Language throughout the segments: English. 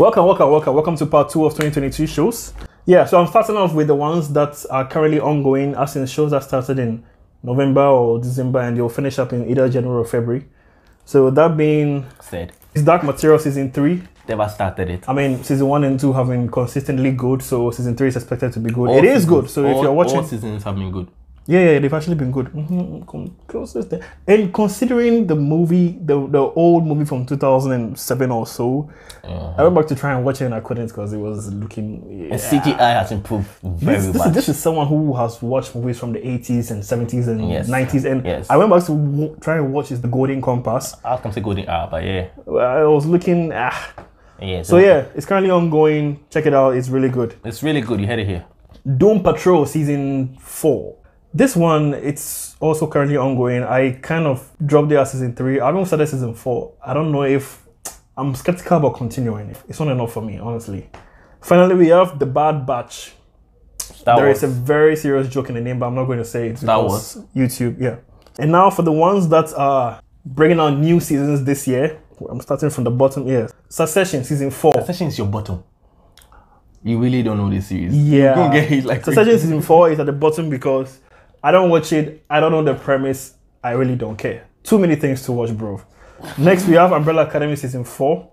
Welcome, welcome, welcome, welcome to part two of 2022 shows. Yeah, so I'm starting off with the ones that are currently ongoing, as in shows that started in November or December and they'll finish up in either January or February. So that being Said. His Dark Materials season three. Never started it. I mean, season one and two have been consistently good, so season three is expected to be good. All it is seasons- good. So if you're watching, all seasons have been good. Yeah, yeah, they've actually been good. Mhm. And considering the movie, the the old movie from 2007 or so, I went back to try and watch it and I couldn't because it was looking. Yeah. And CGI has improved very This, this, much. is, this is someone who has watched movies from the 80s and 70s and Yes. 90s, and Yes. I went back to w- try and watch is the Golden Compass. I was gonna say golden hour, but yeah, I was looking, ah. yeah. So yeah, it's currently ongoing. Check it out. It's really good. it's really good. You had it here. Doom Patrol season four. This one, it's also currently ongoing. I kind of dropped it at season three. I haven't started season four. I don't know if I'm skeptical about continuing. It's not enough for me, honestly. Finally, we have the Bad Batch. Star There Wars. is a very serious joke in the name, but I'm not going to say it Star because YouTube. Yeah. And now for the ones that are bringing out new seasons this year, I'm starting from the bottom. Yeah, Succession season four. Succession is your bottom. You really don't know this series. Yeah. You don't get it like Succession season four is at the bottom because I don't watch it. I don't know the premise. I really don't care. Too many things to watch, bro. Next, we have Umbrella Academy season four.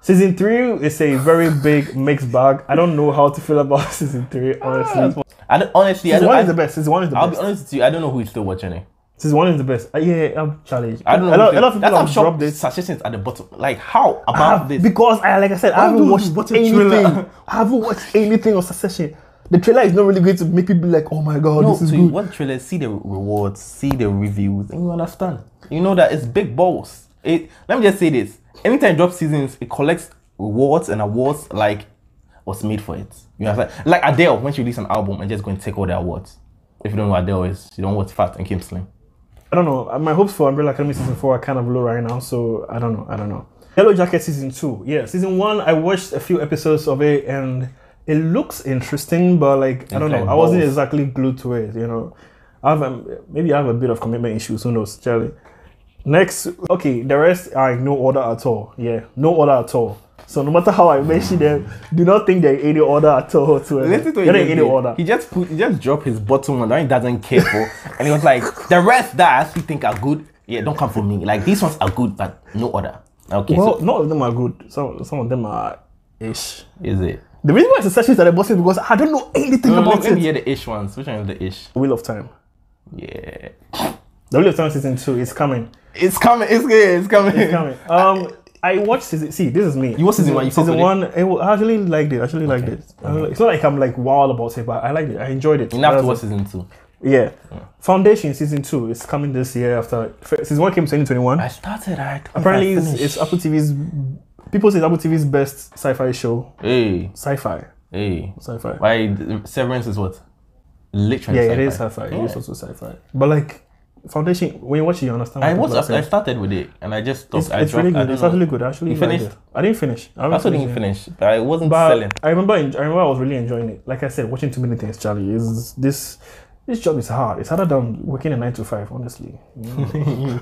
Season three is a very big mixed bag. I don't know how to feel about season three, honestly. I don't, honestly, I Season don't. one I, is the best. Season one is the I'll be honest with you. I don't know who is still watching it. Season one is the best. Uh, yeah, I'm challenged. I don't know. A lot, a lot of people have dropped it. Succession at the bottom. Like how about Ah, this? Because I, like I said, I haven't watched anything. I haven't watched anything of Succession. The trailer is not really going to make people be like, "Oh my god, No, this is so good." you watch trailers, see the rewards, see the reviews, and you understand. You know that it's big balls. It. Let me just say this: anytime it drops seasons, it collects rewards and awards like was made for it. You understand? Like Adele when she released an album and just going to take all the awards. If you don't know what Adele is, you don't watch Fat and Kim Slim. I don't know. Uh, My hopes for Umbrella Academy season four are kind of low right now, so I don't know. I don't know. Yellow Jacket season two. Yeah, season one. I watched a few episodes of it, and it looks interesting, but like I don't know. I wasn't exactly glued to it. You know, I have um, maybe I have a bit of commitment issues. Who knows, Charlie? Next, okay, the rest are no order at all. Yeah, no order at all. So no matter how I mention them, do not think they're in any order at all. To Listen to they're he in just any order. He just put, he just dropped his bottom one that he doesn't care for, and he was like, the rest that I actually think are good, yeah, don't come for me. Like these ones are good, but no order. Okay, Well, so not all of them are good. Some some of them are ish. is it? The reason why Succession is at the bottom is because I don't know anything No, about let, let me it. hear the ish ones. Which one is the ish? Wheel of Time. Yeah. The Wheel of Time season two is coming. It's coming. It's good. It's coming. It's coming. Um, I watched season. See, this is me. You watched season one, you season it? one. It, I actually liked it. I actually liked it. I like- It's not like I'm like wild about it, but I liked it. I enjoyed it. Have to watch season two. Yeah. Foundation season two is coming this year after season one came 2021. I started. I Apparently, it's, it's Apple TV's. People say Apple TV's best sci-fi show. Hey, Sci-fi. hey. Sci-fi. Why Severance is what? Literally. Yeah, it is sci-fi. sci-fi. It is also sci-fi. But like Foundation, when you watch it, you understand. I what watched. I started with it, and I just stopped. It's, it's dropped. really good. It's know. actually good. I actually You finished? it. I didn't finish. I, also didn't finish, but I wasn't But selling. I remember, I remember I was really enjoying it. Like I said, watching too many things, Charlie. Is this this job is hard. It's harder than working a nine to five. Honestly,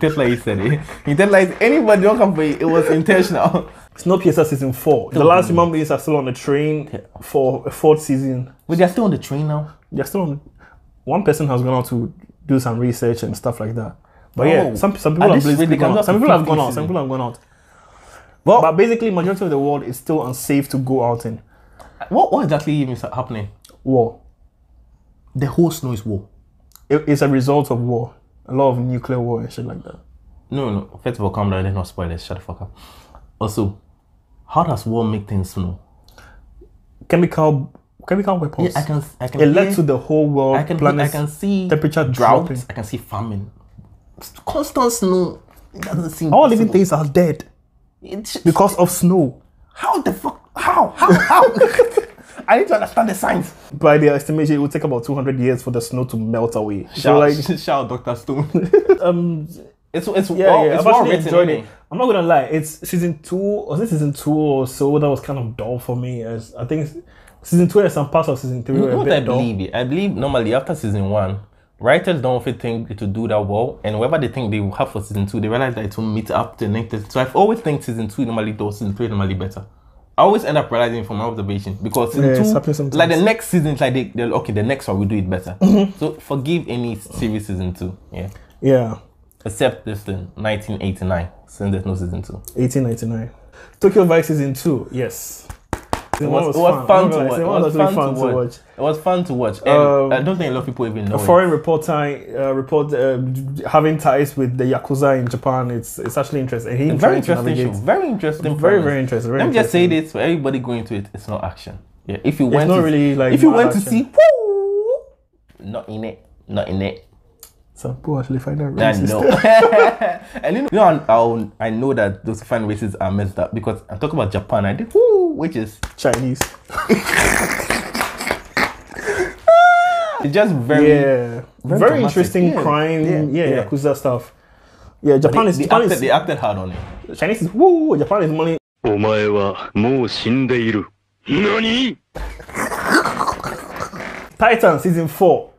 Just like he said it. Said like anybody don't come for it. It was intentional. It's not Snowpiercer season four. The last human beings are still on the train for a fourth season. But they're still on the train now. They're still on. One person has gone out to do some research and stuff like that. But yeah, Oh. some some people have this rate, basically they can gone out. Some people have gone out. Some people have gone out. Well, But basically, majority of the world is still unsafe to go out in. what what exactly even is happening? War. The whole snow is war. It- it's a result of war. A lot of nuclear war and shit like that. No, no. First of all, calm down. Let's not spoil it. Shut the fuck up. Also, how does war make things snow? Chemical chemical weapons. Yeah, I can. I can. it led hear- to the whole world I can. planet I can see temperature drought. dropping. I can see famine. Constant snow. It doesn't seem. All living things are dead It's, because of snow. how the fuck? How? How? How? I need to understand the science. By their estimation, it will take about 200 years for the snow to melt away. So Shout, like, shout, Doctor Stone. um, it's it's yeah, well, yeah, it's I've well actually written. enjoyed innit? it. I'm not gonna lie, it's season two, was it season two or so that was kind of dull for me. As I think season two and some parts of season three You were know a what bit I dull. believe? it? I believe normally after season one, writers don't often think it will do that well, and whatever they think they will have for season two, they realize that it will meet up to the next. So I've always think season two normally does, season three normally better. I always end up realizing from my observation because Yeah, two, like the next season, like they, they're okay. The next one we do it better. Mm-hmm. So forgive any series season two, yeah. Yeah, Except this thing, 1989, since there's no season two. 1899. Tokyo Vice season two. Yes. It was, it was fun, to watch. It was, fun, to watch. It was fun to watch. And I don't think a lot of people even know. A foreign reporter uh, report uh, having ties with the yakuza in Japan. It's it's actually interesting. He Very interesting show. Very interesting. Very very interesting. Very Let me just say this for everybody going to it. It's not action. Yeah. If you It's went not to, really like if you went to see, woo, not in it. Not in it. Some people actually find that I racist. know. and you know, you know I'll, I know that those fan races are messed up because I'm talking about Japan. I did, woo, which is Chinese. it's just very. Yeah, very, dramatic. interesting Yeah, crime. yeah, Yeah, yeah. yakuza stuff. Yeah, Japan They, is they Japan acted, is they acted hard on it. Chinese is woo. Japan is money. お前はもう死んでいる。何 Titan season four.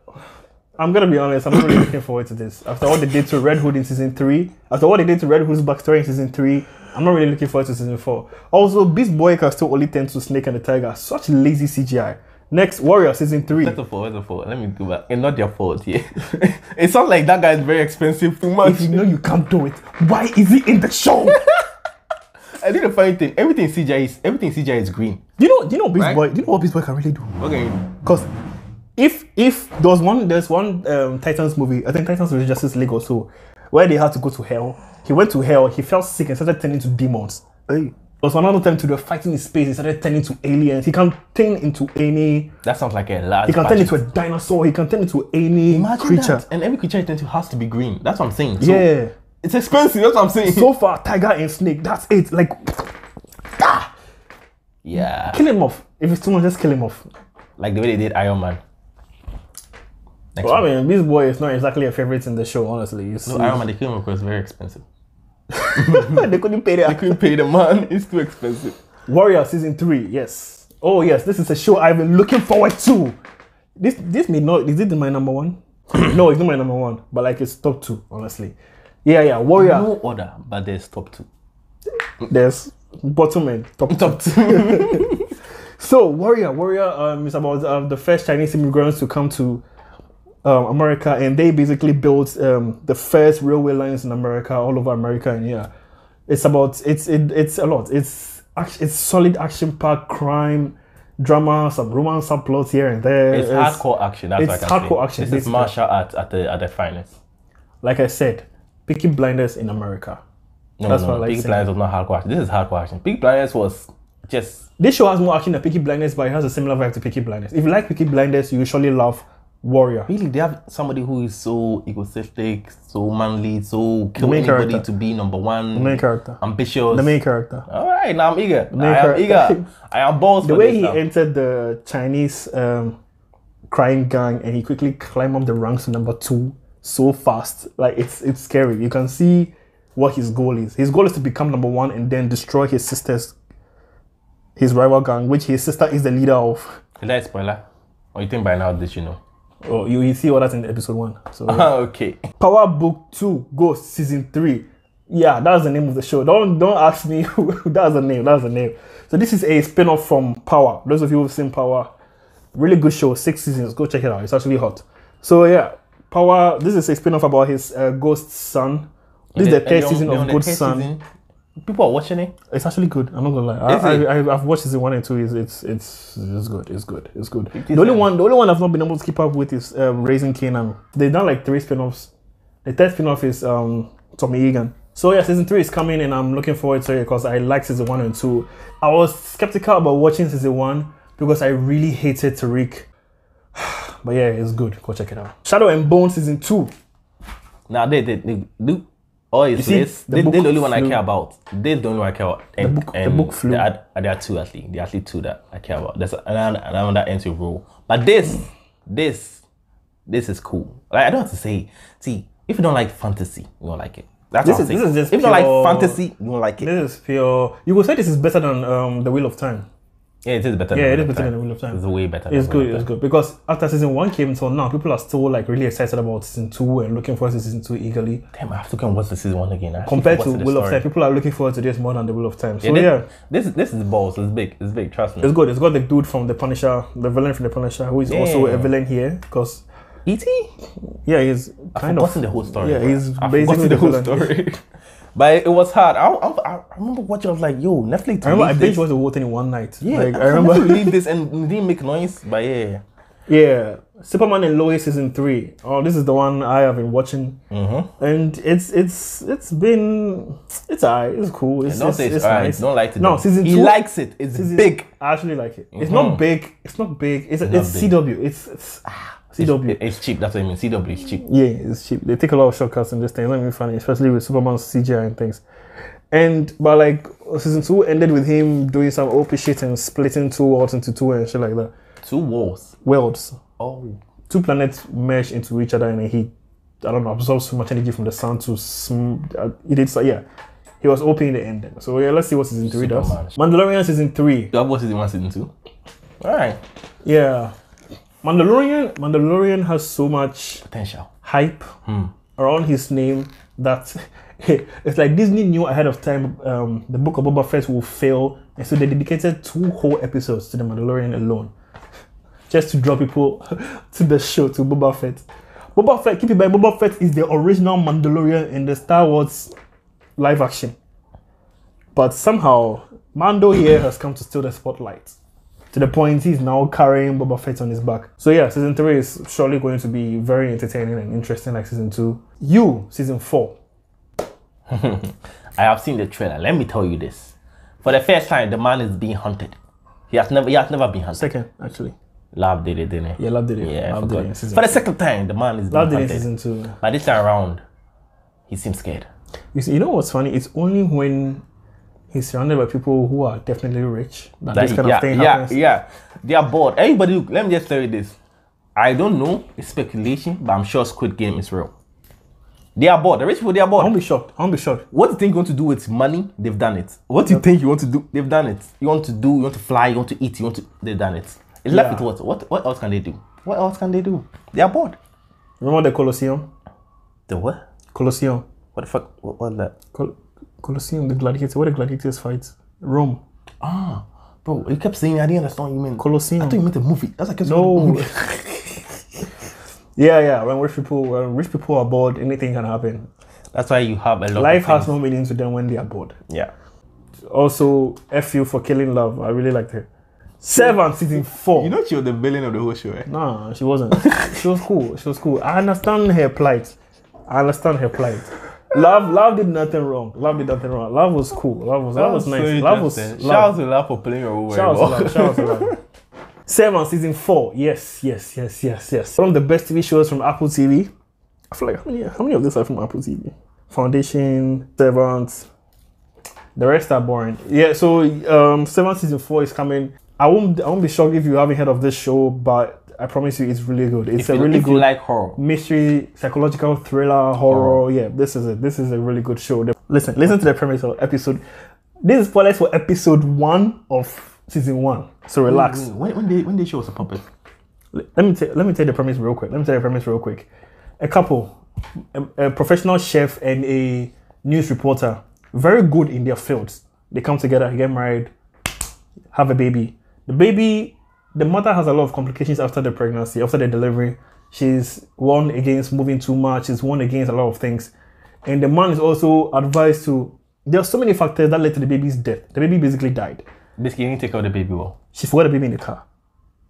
I'm gonna be honest. I'm not really looking forward to this. After what they did to Red Hood in season three, after what they did to Red Hood's backstory in season three, I'm not really looking forward to season four. Also, Beast Boy can still only tend to Snake and the Tiger. Such lazy CGI. Next, Warrior season three. That's a fault. That's a fault. Let me go back. It's not their fault. Yeah. it sounds like that guy is very expensive too much. If you know you can't do it, why is he in the show? I think the funny thing, everything CGI is everything CGI is green. do you know? Do you know Beast Right? Boy? Do you know what Beast Boy can really do? Okay. Because if if there was one there's one um, Titans movie, I think Titans was Justice League or so, where they had to go to hell. He went to hell, he felt sick and started turning to demons. Hey. There was another time to the fighting in space, he started turning to aliens. He can turn into any That sounds like a large. he can turn budget. into a dinosaur, he can turn into any Imagine creature. that. And every creature he turns to has to be green. That's what I'm saying. So Yeah. It's expensive. That's what I'm saying. So far, Tiger and Snake, that's it. Like yeah. kill him off. If it's too much, just kill him off. Like the way they did Iron Man. Next Well, I mean, this Boy is not exactly a favorite in the show, honestly. It's, No, Iron Man they came up because it's very expensive. they couldn't pay their couldn't pay the man. It's too expensive. Warrior season three, yes. Oh yes, this is a show I've been looking forward to. This this may not is it my number one? no, it's not my number one, but like it's top two, honestly. Yeah, yeah. Warrior. No order, but there's top two. There's bottom and top. Top two. So Warrior, Warrior um, is about um, the first Chinese immigrants to come to um, America, and they basically built um, the first railway lines in America, all over America, and yeah, it's about it's it, it's a lot. It's it's solid action packed crime, drama, some romance subplots here and there. It's hardcore action. That's it's I hardcore say. action, This is martial art at the at the finest. Like I said, Peaky Blinders in America. No, That's no, what I no. like Big saying. Blinders was not hardcore action. This is hardcore action. Peaky Blinders was just This show has more action than Peaky Blinders, but it has a similar vibe to Peaky Blinders. If you like Peaky Blinders, you usually love Warrior. really they have somebody who is so egotistic, so manly, so kill anybody character. to be number one. The main character. ambitious. The main character. All right, now I'm eager. main I am character. eager. I am balls the way he now. entered the Chinese um, crime gang and he quickly climbed up the ranks to number two so fast, like it's it's scary. You can see what his goal is. His goal is to become number one and then destroy his sister's his rival gang, which his sister is the leader of. Is that a spoiler? Or you think by now this you know? Oh, you, you see all that in episode one. So okay. Power Book Two Ghost Season Three. Yeah, that's the name of the show. Don't don't ask me. that's the name. That's the name. So this is a spin-off from Power. Those of you who've seen Power, really good show. Six seasons. Go check it out. It's actually hot. So yeah, Power. This is a spin-off about his uh, ghost son. This is the third season of they're on Good the third Son. season. People are watching it. It's actually good. I'm not gonna lie. Is I, it? I, I, I've watched season one and two. It's it's it's, it's good. It's good. It's good. is The only one, the only one I've not been able to keep up with is um, Raising Kanan. They've done like three spin-offs. The third spin-off is um, Tommy Egan. So yeah, season three is coming, and I'm looking forward to it because I like season one and two. I was skeptical about watching season one because I really hated Tariq. but yeah, it's good. Go check it out. Shadow and Bone season two. Now they they, they do all is see, this. the They, book they're the only one I care about. This is the only one I care about. And, book- the book flew. There are, there are two at least. There are least two that I care about. There's another, another one that ends with rule. But this, this, this is cool. Like I don't have to say. See, if you don't like fantasy, you don't like it. That's This is- this is just if you don't like fantasy, you don't like it. This is pure. You will say this is better than um, the Wheel of Time. Yeah, it is better. Yeah, than it is better than the Wheel of Time. It's way better. It's than good, of it's good because after season one came until now, people are still like really excited about season two and looking forward to season two eagerly. Damn, I have to go and watch the season one again. I Compared to Wheel of. Time, people are looking forward to this more than the Wheel of Time. So Yeah, yeah, this, this this is balls. It's big. It's big. Trust me. it's good. It's got the dude from the Punisher, the villain from the Punisher, who is also a villain here because E.T. yeah, he's I've kind forgotten of the whole story. Yeah, bro. he's I've basically the the whole villain. story. but it was hard. I, I, I remember watching. I was like, "Yo, Netflix." I remember I binge watched the whole thing in one night. Yeah, like, I I remember. leave this and didn't make noise. But yeah, Yeah, Superman and Lois season three. Oh, this is the one I have been watching, mm-hmm. and it's it's it's been it's alright. It's cool. It's, don't it's, say it's, it's alright. nice. Don't like it. No, season he two- likes it. It's Season- big. I actually like it. It's Mhm. not big. It's not big. It's It's it's, CW. It's, it's ah, CW. It- it's cheap. That's what I mean. CW is cheap. yeah, it's cheap. They take a lot of shortcuts in this thing. It's not even funny, especially with Superman's CGI and things. And but like season two ended with him doing some OP shit and splitting two worlds into two and shit like that. Two walls. Worlds. Oh, two planets mesh into each other and he I don't know absorbs so much energy from the sun to sm- uh, he did so yeah he was OP in the end then. so yeah let's see what season 3 does Superman. Mandalorian season 3 that was season one, season two. All right, yeah Mandalorian Mandalorian has so much potential. hype Hmm. around his name that it's like Disney knew ahead of time um, the book of Boba Fett will fail and so they dedicated two whole episodes to the Mandalorian alone just to draw people to the show to Boba Fett. Boba Fett, keep it by Boba Fett is the original Mandalorian in the Star Wars live action. But somehow, Mando here has come to steal the spotlight. To the point he's now carrying Boba Fett on his back. So yeah, season three is surely going to be very entertaining and interesting like season two. You, season four. I have seen the trailer. Let me tell you this. For the first time, the man is being hunted. He has never, he has never been hunted. Second, actually. Love did it, didn't he? Yeah, Love did it. Yeah, Love did it. For the second time, the man is being Love did it hunted. season two. But this time around, he seems scared. You see, you know what's funny? It's only when he's surrounded by people who are definitely rich that, this kind yeah, of thing yeah, happens. yeah. They are bored. Everybody, look, let me just tell you this. I don't know. It's speculation, but I'm sure Squid Game is real. They are bored. The rich people, they are bored. I won't be shocked. I won't be shocked. What do you think you want to do with money? They've done it. What do you think you want to do? They've done it. You want to do, you want to fly, you want to eat, you want to, they've done it. It's left Yeah. with what? What What else can they do? What else can they do? They are bored. Remember the Colosseum? The what? Colosseum. What the fuck? What was that? Col- Colosseum, the gladiators. Where the gladiators fight? Rome. Ah, bro, you kept saying I didn't understand what you meant. Colosseum. I thought you meant a movie. That's like a No. movie. Yeah, yeah. When rich people, when rich people are bored, anything can happen. That's why you have a lot. Life of has no meaning to them when they are bored. Yeah. Also, F you for killing love. I really liked her. Servant, season four. You know she was the villain of the whole show, right? Nah, she wasn't. she was cool. She was cool. I understand her plight. I understand her plight. Love, love did nothing wrong. Love did nothing wrong. Love was cool. Love was, love was nice. Love was, Shout out to Love for playing a role very Shout out to well. love. Shout out to love. Servant, season four. Yes, yes, yes, yes, yes. One of the best TV shows from Apple TV. I feel like how many, how many of these are from Apple TV? Foundation, Servant. The rest are boring. Yeah, so um, Servant season four is coming. I won't, I won't be shocked if you haven't heard of this show, but I promise you, it's really good. It's If a you, really good like horror, mystery, psychological thriller, horror. Yeah, this is it. This is a really good show. Listen, listen to the premise of episode. This is spoilers for episode one of season one. So relax. when, when they when they show us a puppet, Let me t- let me tell you the premise real quick. Let me tell you the premise real quick. A couple, a, a professional chef and a news reporter, very good in their fields. They come together, get married, have a baby. The baby, the mother has a lot of complications after the pregnancy, after the delivery. She's warned against moving too much. She's warned against a lot of things, and the man is also advised to. There are so many factors that led to the baby's death. The baby basically died. basically you need to take of the baby well. She forgot the baby in the car.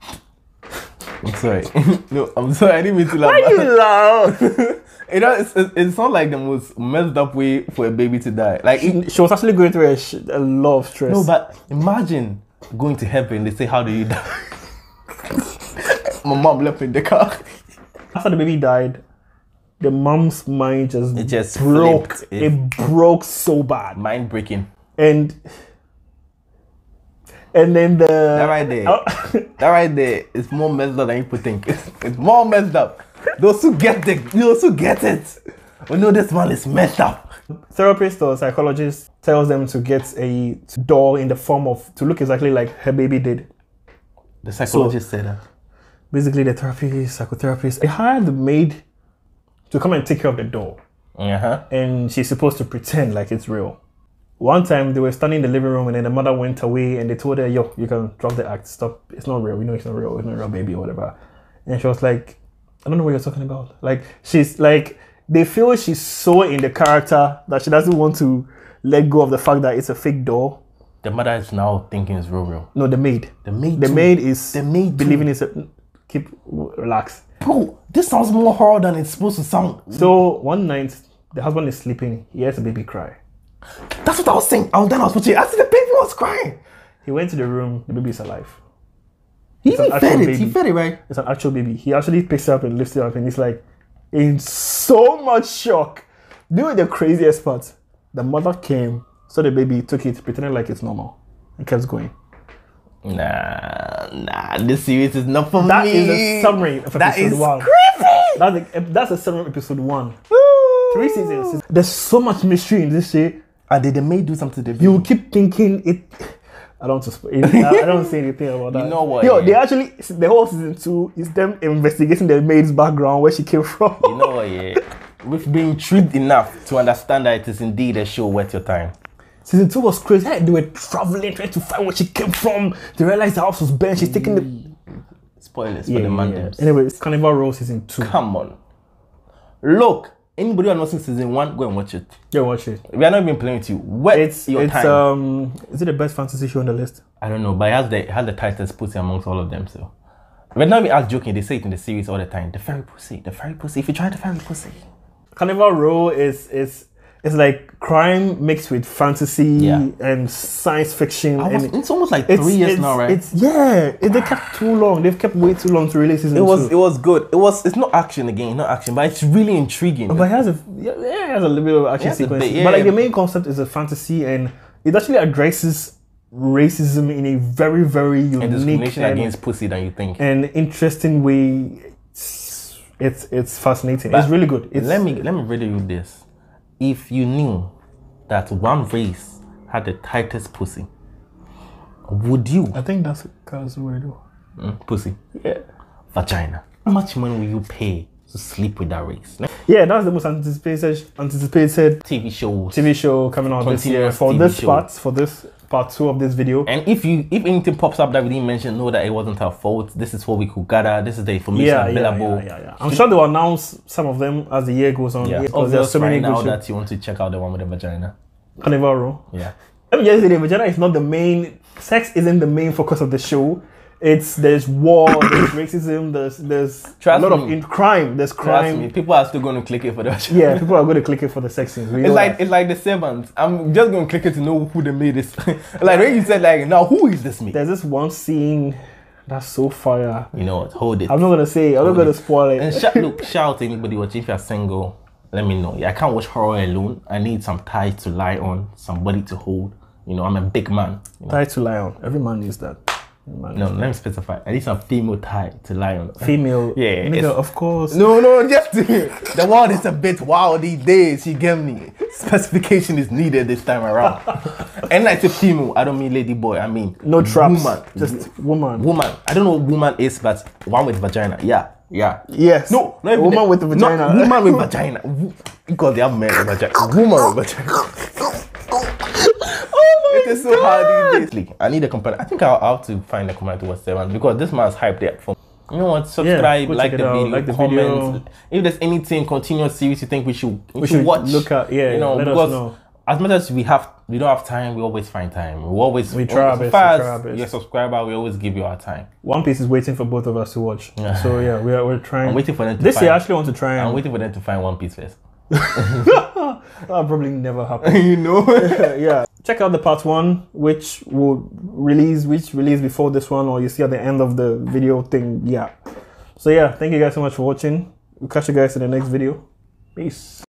I'm sorry. no, I'm sorry. I didn't mean to laugh. laugh? you know, it's, it's, it's not like the most messed up way for a baby to die. Like, it- she was actually going through a, sh- a lot of stress. no, but imagine going to heaven. They say, "How do you die?" My mom left me in the car. after the baby died, the mom's mind just It just broke. flipped. It, It- broke so bad, Mind breaking. and and then the That right there. Oh, That right there is more messed up than people think. It's more messed up. Those who get it, those who get it, oh, we know this man is messed up. therapist or psychologist tells them to get a doll in the form of to look exactly like her baby did. The psychologist said that. Basically, the therapist, psychotherapist, they hired the maid to come and take care of the doll, Uh huh. and she's supposed to pretend like it's real. One time they were standing in the living room, and then the mother went away, and they told her, "Yo, you can drop the act. Stop. It's not real. We know it's not real. It's not a real baby or whatever." And she was like, "I don't know what you're talking about." Like she's like, they feel she's so in the character that she doesn't want to let go of the fact that it's a fake doll. The mother is now thinking it's real, real. No, the maid. The maid. The too. maid is The maid too. believing it's a. Keep relax. Bro, this sounds more horror than it's supposed to sound. So one night, the husband is sleeping. He hears a baby cry. That's what I was saying. I was then I was watching. I see the baby was crying. He went to the room. The baby is alive. He an even fed it. baby. He fed it right. It's an actual baby. He actually picks it up and lifts it up, and he's like, in so much shock. Do the craziest part. The mother came, saw the baby, took it, pretended like it's normal, and kept going. Nah, nah. This series is not for That me. is a summary of That episode is one. creepy. That's a, that's a summary of episode one. Three seasons. There's so much mystery in this shit. Ah, and did the maid do something to the baby? You keep thinking it. I don't want to spoil. I I don't say anything about that. You know what, Yo, yeah. they actually the whole season two is them investigating the maid's background, where she came from. You know what? Yeah, we've been intrigued enough to understand that it is indeed a show worth your time. Season two was crazy. Hey, They were traveling, trying to find where she came from. They realized the house was burnt. She's taking the. Spoilers Yeah, for the yeah, man. yeah. Anyway, it's Carnival Row season two. Come on. Look, anybody who has not seen season one, go and watch it. Yeah, watch it. We are not even playing with you. It's your it's time? um. Is it the best fantasy show on the list? I don't know, but it has the it has the tightest pussy amongst all of them. So we're not even as joking. They say it in the series all the time. The fairy pussy, the fairy pussy. If you try the fairy pussy, Carnival Row is is it's like crime mixed with fantasy Yeah. and science fiction. Was, and it's almost like it's, three years now, right? It's yeah. It, they kept too long. They've kept way too long to release season it was two. it was good. It was it's not action again, not action, but it's really intriguing. But it has a yeah, yeah, it has a little bit of action sequence. bit, But like the main concept is a fantasy, and it actually addresses racism in a very very unique and discrimination and, against pussy than you think. and interesting way. It's it's, it's fascinating. it's really good. It's, let me let me read you this. If you knew that one race had the tightest pussy, would you I think that's because weirdo. Mm, pussy Yeah. vagina? How much money will you pay to sleep with that race? Yeah, that's the most anticipated anticipated TV show TV show coming out this year for TV this show. part for this part two of this video. And if you if anything pops up that we didn't mention, know that it wasn't our fault. This is what we could gather. This is the information Yeah, yeah, available. yeah, yeah, yeah. I'm sure they'll announce some of them as the year goes on. Yeah, because there's so many right now that you want to check out the one with the vagina. Carnival Row. Yeah. Let me just say the vagina is not the main sex isn't the main focus of the show. It's there's war, there's racism, there's there's Trust a lot of in crime, there's Trust me, crime. people are still going to click it for the vagina. Yeah, people are going to click it for the sex scenes. We know It's like that. it's like the servants. I'm just gonna click it to know who they made this. like when you said like now who is this me? there's this one scene that's so fire. You know what? Hold it. I'm not gonna say. I'm not gonna spoil it. And shout, look, shout out to anybody watching if you're single. Let me know. Yeah, I can't watch horror alone. I need some ties to lie on, somebody to hold. You know, I'm a big man. You know? Tie to lie on. Every man needs that. Every man No, let me specify. I need some female tie to lie on. Female. Yeah, Nigga, of course. No, no, just the world is a bit wild these days. You get me? Specification is needed this time around. and I say female, I don't mean lady boy. I mean No traps. Woman, Just woman. woman. I don't know what woman is, but one with vagina. Yeah, yeah. Yes. No, not even woman the- with a not vagina. woman with vagina. Because they have men with vagina. Woman with vagina. Oh it is so hard these days. I need a companion. I think I'll, I'll have to find a companion to watch Servant because this man's hyped it up for. You know what? Subscribe, go like the, video, like the comment. video. If there's anything continuous series you think we should we, We should, should watch, look at- yeah, you know, let us because know. as much as we have, we don't have time. We always find time. We always We try our as best, far we try our best. You're a subscriber. We always give you our time. One Piece is waiting for both of us to watch. Yeah. So yeah, we are we're trying. I'm waiting for them to this find. year, I actually want to try I'm waiting for them to find One Piece first. That'll probably never happen. you know. yeah. Check out the part one, which will release, which release before this one, or you see at the end of the video thing. Yeah. So yeah, thank you guys so much for watching. We'll catch you guys in the next video. Peace.